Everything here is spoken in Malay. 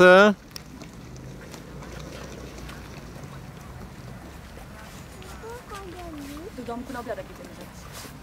Karte. Do domku na obiadek idziemy. zaraz.